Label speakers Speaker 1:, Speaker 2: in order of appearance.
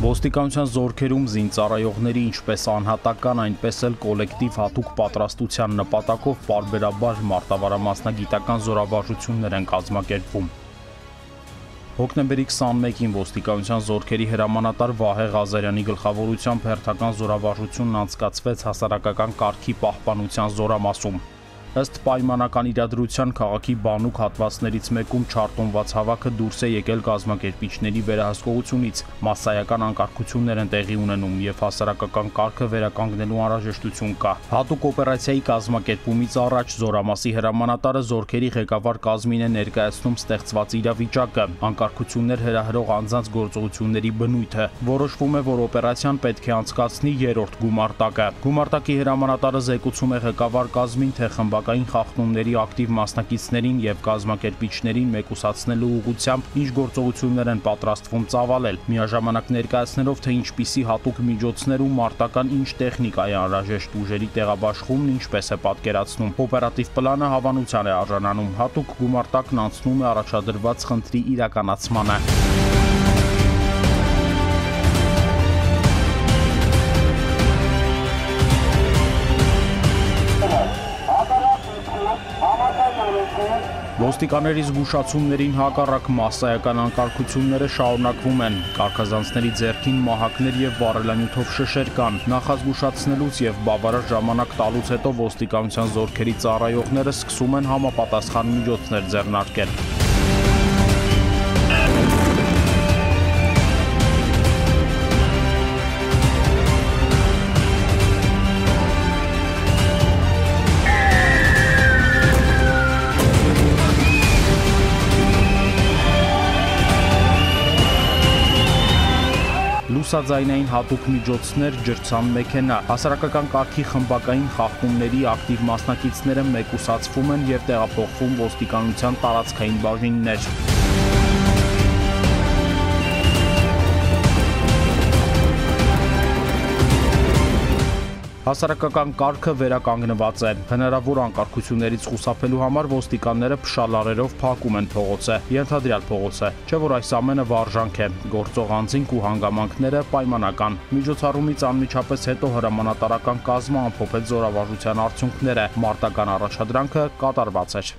Speaker 1: Ոստիկանության զորքերում զինծառայողների ինչպես անհատական, այնպես էլ կոլեկտիվ հատուկ պատրաստության նպատակով բարբերաբար մարտավարամասնագիտական զորավարժություններ են կազմակերպվում։ Հոկտեմբերի 21-ին ոստիկանության զորքերի հրամանատար Վահե Ղազարյանի գլխավորությամբ հերթական զորավարժությունն անցկացվեց հասարակական կարգի պահպանության զորամասում։ Ըստ պայմանական իրադրության քաղաքի բանուկ հատվածներից մեկում չարտոնված հավաքը դուրս է եկել կազմակերպիչների վերահսկողությունից, massայական անկարգություններ են տեղի ունենում եւ հասարակական կարգը վերականգնելու անհրաժեշտություն կա։ Հատուկ օպերացիայի կազմակերպումից առաջ Զորամասի հրամանատարը զորքերի ղեկավար կազմին է ներկայացնում ստեղծված իրավիճակը, անկարգություններ հրահրող անձանց գործողությունների բնույթը։ Որոշվում է, որ օպերացիան պետք է անցկացնի երրորդ գումարտակը։ Գումարտակի հրամանատարը զեկուցում է ղեկավար կազմին, թե խմբ բակային խախտումների ակտիվ մասնակիցներին եւ կազմակերպիչներին մեկուսացնելու ուղղությամբ ինչ գործողություններ են պատրաստվում ծավալել, միաժամանակ ներկայացնելով թե ինչպիսի հատուկ միջոցներ ու մարտական ինչ տեխնիկա է անհրաժեշտ ուժերի տեղաբաշխումն ինչպես է պատկերացնում։ Օպերատիվ պլանը հավանության է արժանանում։ Հատուկ գումարտակն անցնում է առաջադրված խնդրի իրականացմանը։ Ոստիկանների զգուշացումներին հակառակ massայական անկարգությունները շարունակվում են։ Կարգազանցների ձեռքին մահակներ եւ վառելանյութով շշեր կան։ Նախազգուշացնելուց եւ բավարար ժամանակ տալուց հետո ոստիկանության զորքերի ծառայողները սկսում են համապատասխան միջոցներ ձեռնարկել։ լուսաձայնային հատուկ միջոցներ, ջրցան մեքենա։ Հասարակական կարգի խմբակային խախտումների ակտիվ մասնակիցները մեկուսացվում են եւ տեղափոխվում ոստիկանության տարածքային բաժիններ։ Հասարակական կարգը վերականգնված է։ Հնարավոր անկարգություններից խուսափելու համար ոստիկանները փշալարերով փակում են փողոցը, ենթադրյալ փողոցը, չէ որ այս ամենը վարժանք է։ Գործող անձինք ու հանգամանքները պայմանական։ Միջոցառումից անմիջապես հետո հրամանատարական կազմը ամփոփեց զորավարժության արդյունքները։ Մարտական առաջադրանքը կատարված էր։